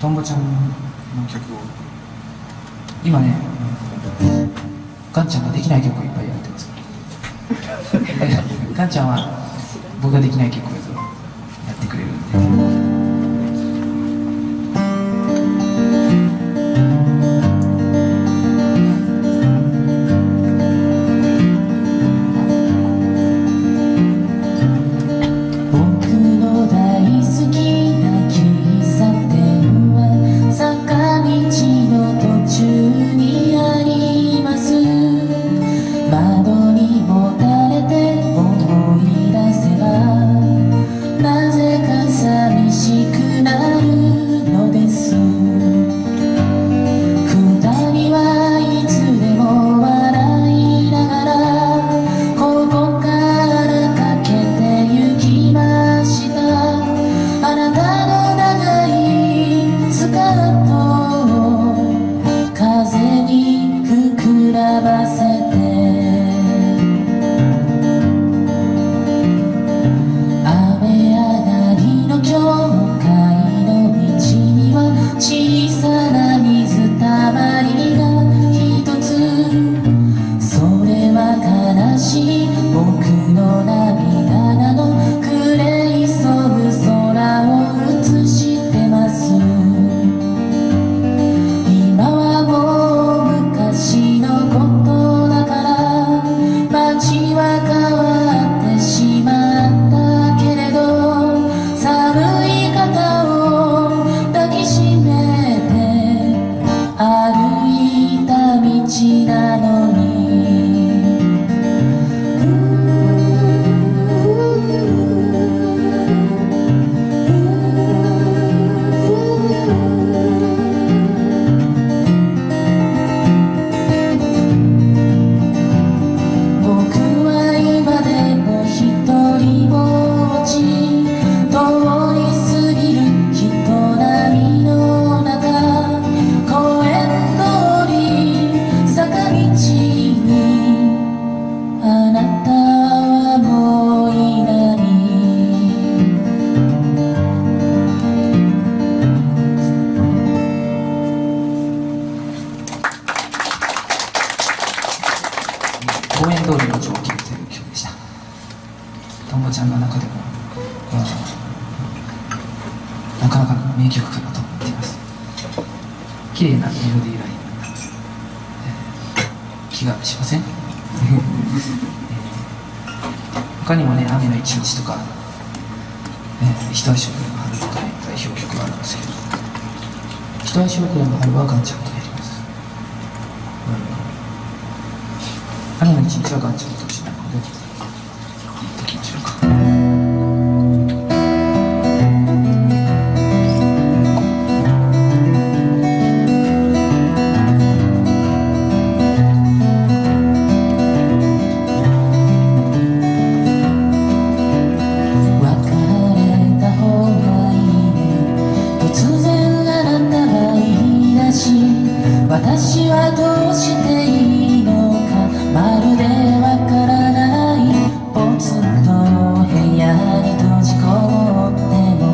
トンボちゃんの曲を。今ねガンちゃんができない曲をいっぱいやってます。ガンちゃんは僕ができない曲をやってんの中でも、うんなかなかの名曲かなと思っています。綺麗なメロディーライン、えー気がしません、えー他にもね「雨の一日」とか「えー一足遅れの春」とかね代表曲があるんですけど一足遅れの春はガンちゃんとやります、うん。雨の一日はガンちゃんと突然あなたが言い出し私はどうしていいのかまるでわからないポツンと部屋に閉じこっても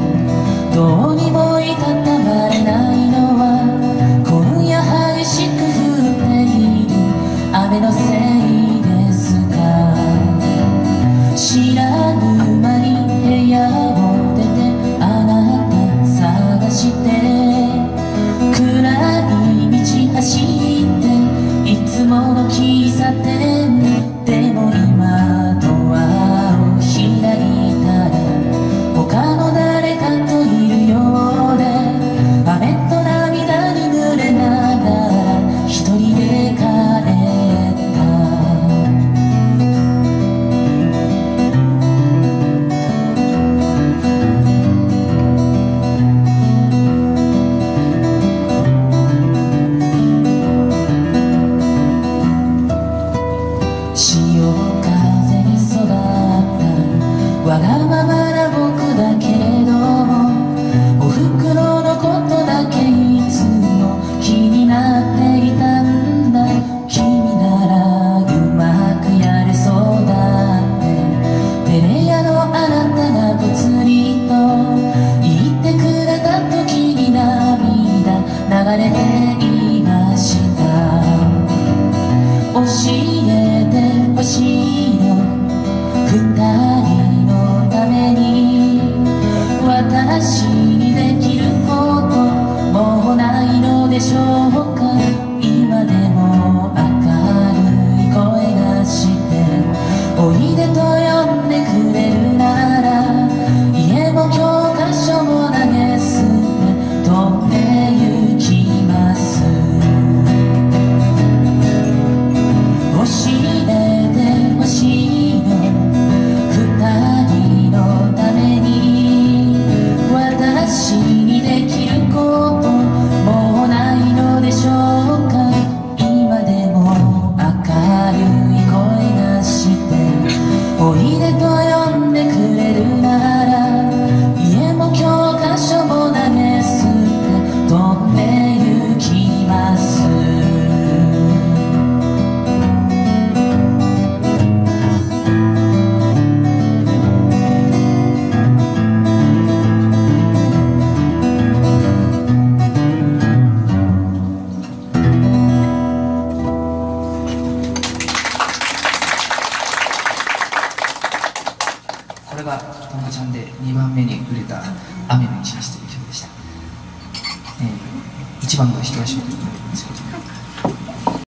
どうにもいたたまれないのは今夜激しく降っている雨のせいですかが「たまちゃん」で2番目に売れた「雨の1日」という曲でした、えー、1番という曲ですけど。